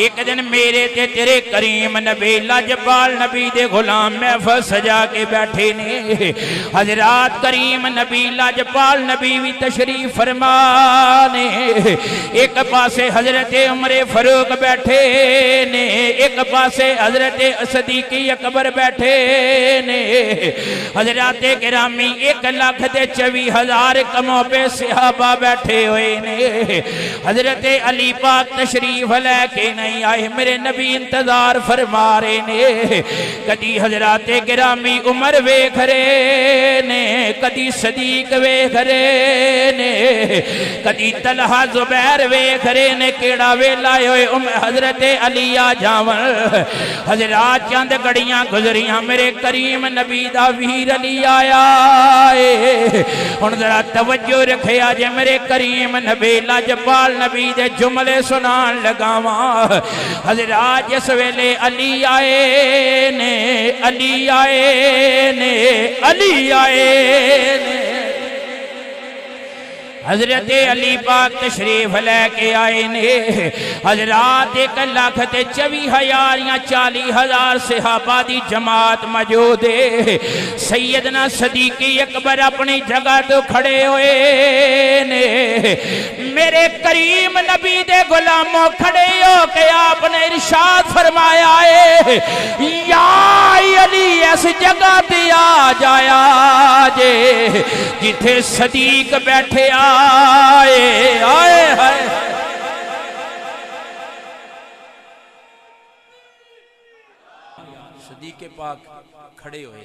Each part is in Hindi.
एक दिन मेरे ते तेरे करीम नबी लजपाल नबी दे गुलाम महफल सजा के बैठे ने। हजरात करीम नबी लजपाल नबी भी तशरीफ़ फरमा ने एक पासे हज़रत उमरे फरूक बैठे ने, एक पासे हज़रत सदीकी अकबर बैठे ने। हज़रत गिरामी एक लाख चौबी हज़ार कमों पे सिहाबा बैठे हुए ने। हज़रत अली पाक तशरीफ़ लैके नहीं आए, मेरे नबी इंतज़ार फरमा रहे ने। कदी हजरात गिरामी उमर वेख रहे ने, कदी सदीक वेख रहे ने, कदी तलहा जुबैर वेख रहे ने, केड़ा वेला होए हज़रत अली आ जावन हजरात चंद गड़ियाँ गुजरियाँ, मेरे करीम नबी दा वीर अली आया हूँ। जरा तवज्जो रखे जे मेरे करीम नबी, लजपाल नबी दे जुमले सुनान लगावा हजरात जिस वेले अली आए ने अली आए ने अली आए ने। हज़रत अली पाक तशरीफ़ लैके आए ने। हजरात एक लख ते हज़ार या चाली हज़ार सिहाबा की जमात मौजूद है। सैयदना सदीकी अकबर अपनी जगह तो खड़े हुए ने। मेरे करीम नबी दे गुलामों खड़े हो के आपने इरशाद फरमाया है। या अली इस जगह ते आ जाया जे, जिथे सदीक बैठे आए आए हाय सदीके पाक खड़े हुए,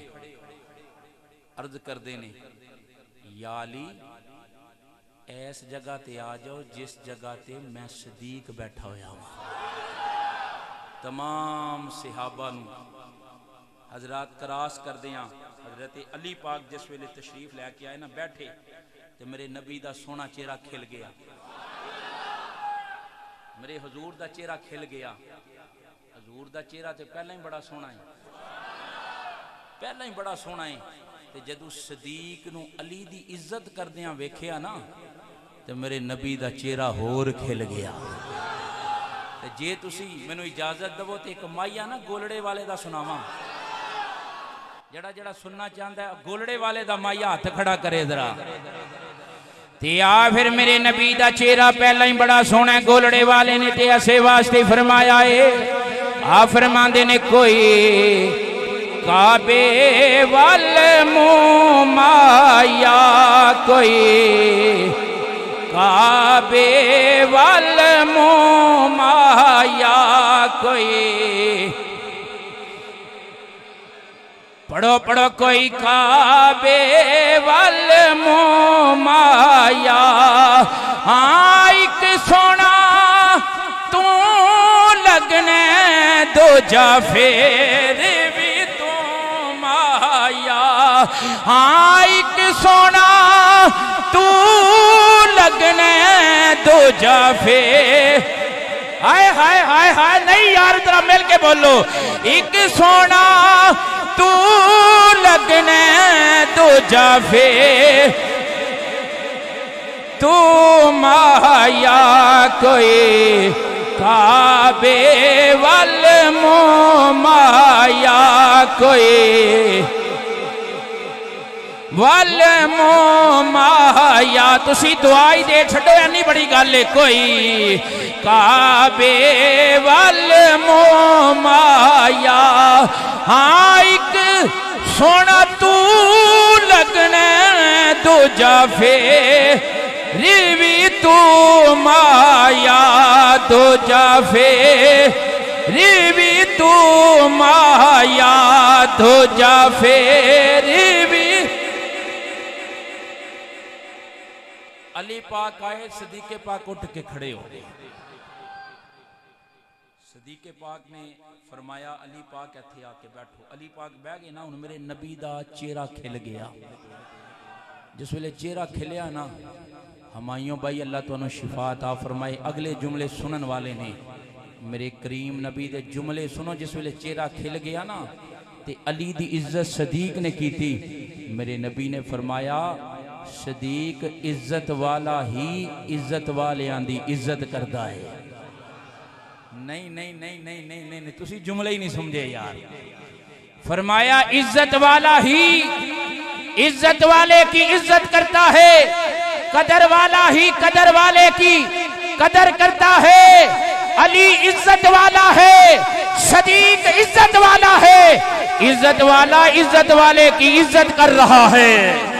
अर्ज़ कर देने याली ऐस जगह ते आ जाओ, जिस जगह ते मैं सदीक बैठा होया तमाम सिहाबा हजरात करास कर दिया। हज़रत अली पाक जिस वेले तशरीफ़ लैके आए ना बैठे तो मेरे नबी का सोना चेहरा खिल गया। मेरे हजूर का चेहरा खिल गया। हजूर का चेहरा तो पहला ही बड़ा सोहना है पहला ही बड़ा सोहना है तो जदू सदीक न अली की इज़्ज़त करद वेख्या ना तो मेरे नबी का चेहरा होर खिल गया। तो जे तुम मैनू इजाज़त दवो तो एक माइया ना गोलड़े वाले का सुनावा। जड़ा जड़ा सुनना चाहता है गोलड़े वाले का माइया हाथ खड़ा करे जरा ते आ फिर मेरे नबी का चेहरा पहला ही बड़ा सोहना गोलड़े वाले ने ते असे वास्ते फरमाया है आ फरमाते ने कोई काबे वाल माया कोई काबे वाल माया कोई पढ़ो पढ़ो, कोई काबे वाल माया। हाँ एक सोना तू लगने दो जा, फेर भी तू माया। हाँ एक सोना तू लगने दो जा, फेर हाय हाय हाय हाय, नहीं यार तेरा मिल के बोलो। एक सोना जाफे तू माया कोई काबे वाल मो माया कोई। वल मो माया, तुसी दुआई दे छो एनी बड़ी गल है कोई। काबे वल मो माया हाँ एक सोना तू दूजा फे रिवी तू माया दूजा फे रिवी तू माया दूजा फे रिवी। अली पाक आए, सदीके पाक उठ के खड़े हो गए। सदीके पाक ने फरमाया, अली पाक इतने आके बैठो। अली पाक बह गए ना हूँ मेरे नबी का चेहरा खिल गया। जिस वे चेहरा खिलिया ना हमाइयों भाई, अल्लाह तुम शिफात आ फरमाए। अगले जुमले सुनन वाले ने, मेरे करीम नबी के जुमले सुनो, जिस वे चेहरा खिल गया ना, ते अली की इज़्ज़त सदीक ने की थी। मेरे नबी ने फरमाया, सदीक इज़्ज़त वाला ही इज़्ज़त वालियाँ दी इज़्ज़त करता है। नहीं नहीं नहीं नहीं नहीं नहीं नहीं, तुसी जुमला ही नहीं समझे यार। फरमाया, इज़्ज़त वाला ही इज़्ज़त वाले की इज़्ज़त करता है। कदर वाला ही कदर वाले की कदर करता है। अली इज़्ज़त वाला है सदीक इज़्ज़त वाला है। इज़्ज़त वाला इज़्ज़त वाले की इज़्ज़त कर रहा है।